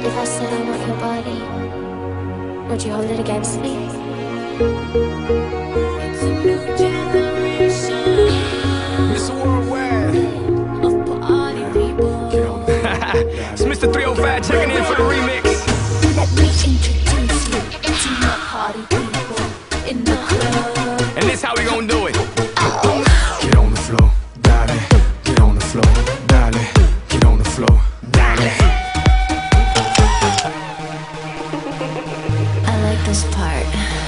If I said I want your body, would you hold it against me? It's a new generation. It's worldwide. Of party people. it's Mr. 305 checking in for the remix. this part.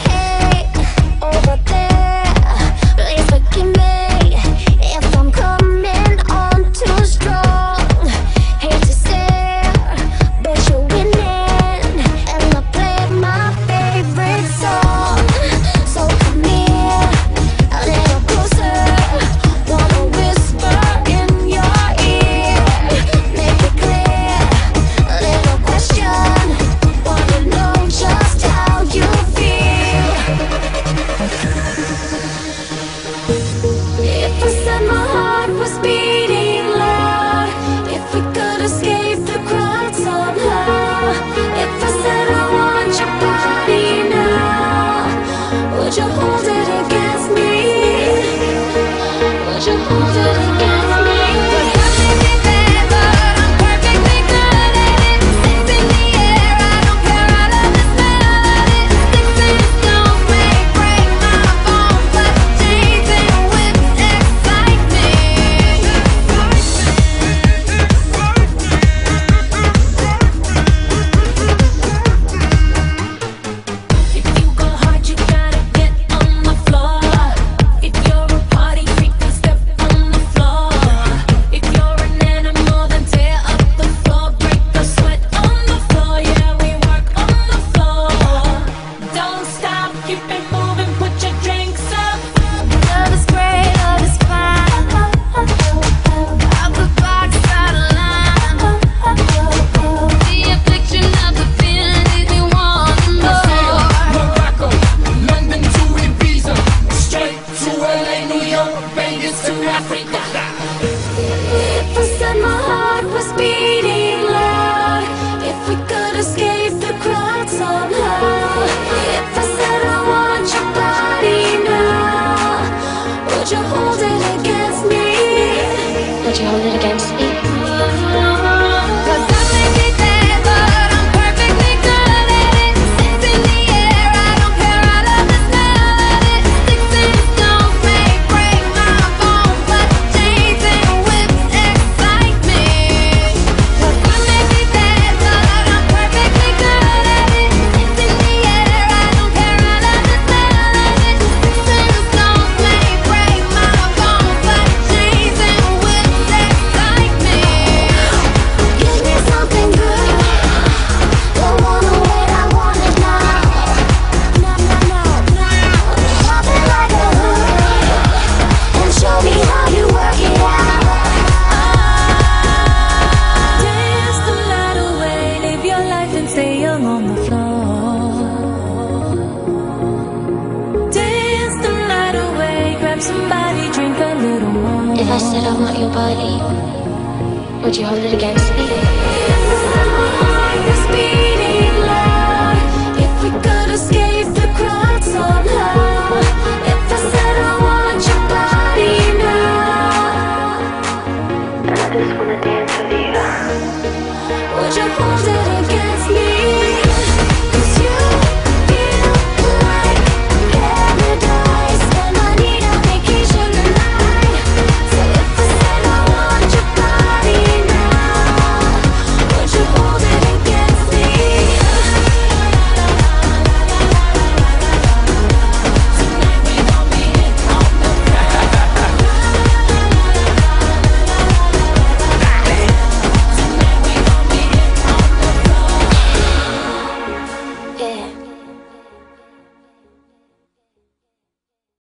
あ。Somebody drink a little more. If I said I want your body, would you hold it against me?